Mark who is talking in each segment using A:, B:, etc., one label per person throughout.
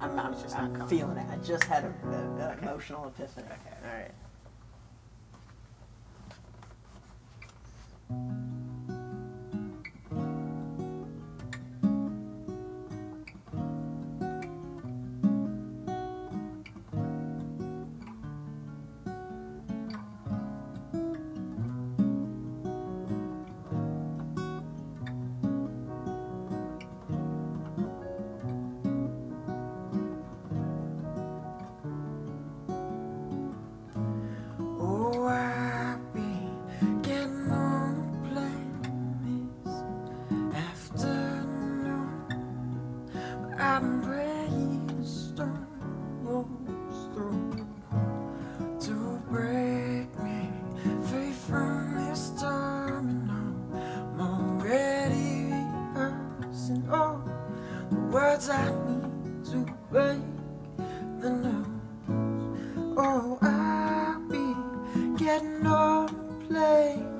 A: I'm, I'm
B: just
A: I'm
B: not
A: feeling it. I just had an
B: okay.
A: emotional epiphany.
B: Okay, all right.
C: I need to break the news. Oh, I'll be getting on a plane.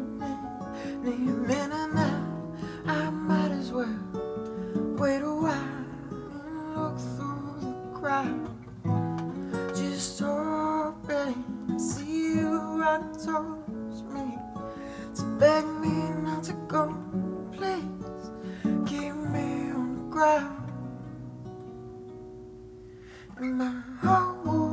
C: my whole oh.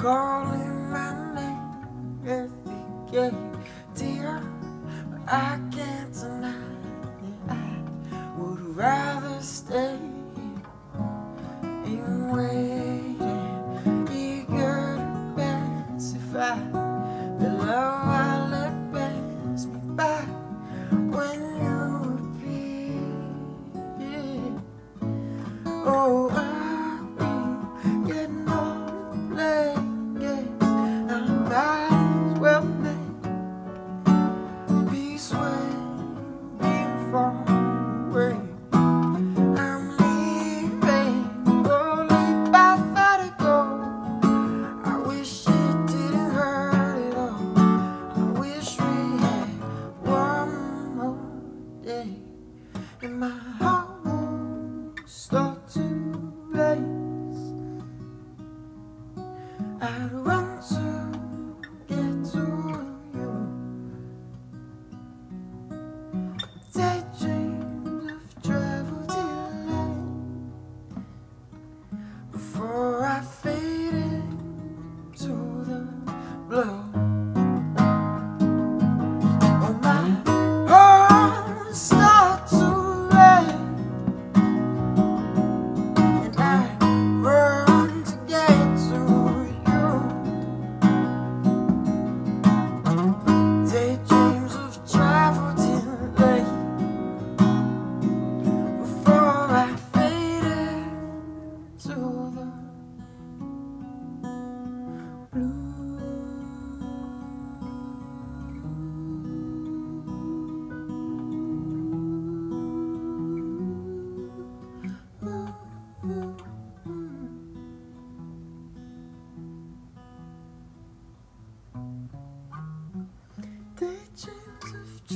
C: calling my name every day, dear, but I can't deny it. I would rather stay in waiting, eager to pass if I. to race. I'd run to get to you. Daydreamed of travel delay before I faded to the blue.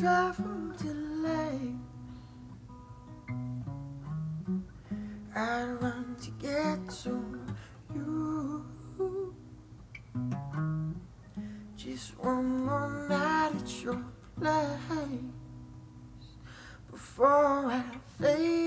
C: travel delay. I want to get to you. Just one more night at your place before I fade.